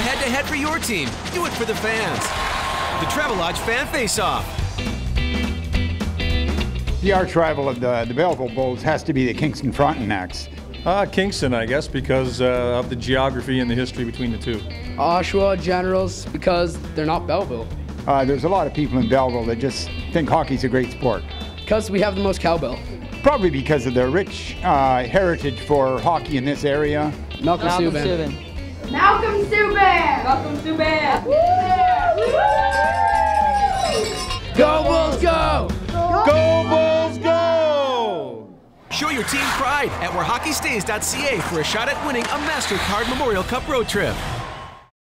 head to head for your team. Do it for the fans. The Travelodge Fan Face Off. The arch rival of the, the Belleville Bulls has to be the Kingston Frontenacs. Uh, Kingston, I guess, because uh, of the geography and the history between the two. Oshawa Generals because they're not Belleville. Uh, there's a lot of people in Belleville that just think hockey's a great sport. Because we have the most cowbell. Probably because of the rich uh, heritage for hockey in this area. Malcolm, Malcolm Subban. Subban. Malcolm Subban! Malcolm Subban. Go Bulls, go! Go Bulls, go! Show your team pride at wherehockeystays.ca for a shot at winning a MasterCard Memorial Cup road trip.